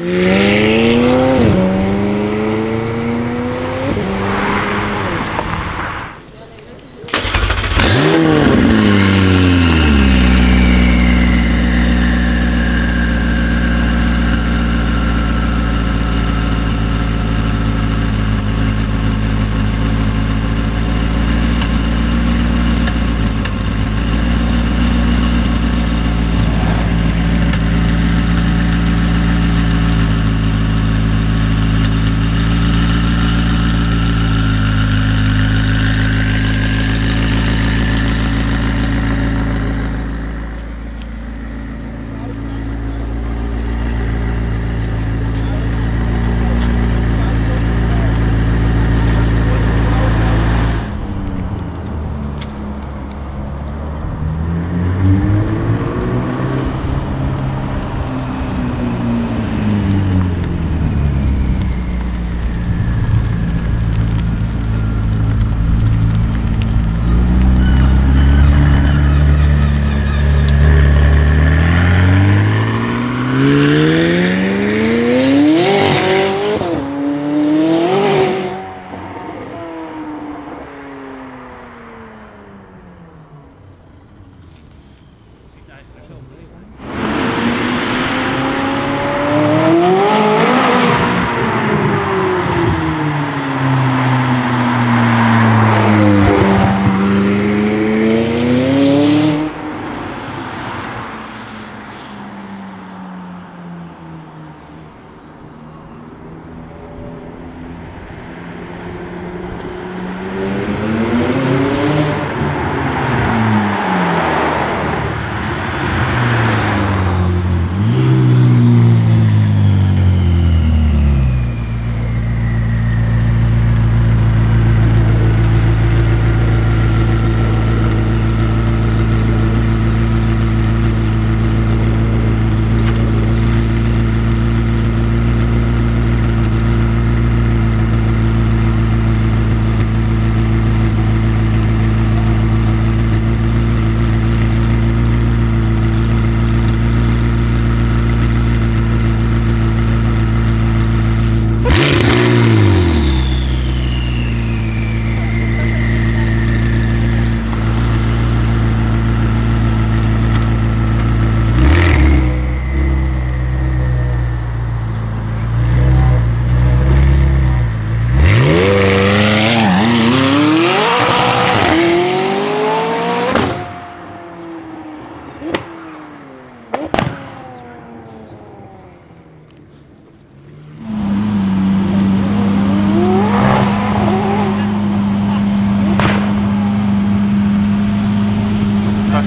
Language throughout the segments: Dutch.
Yeah.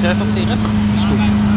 even of? Is goed.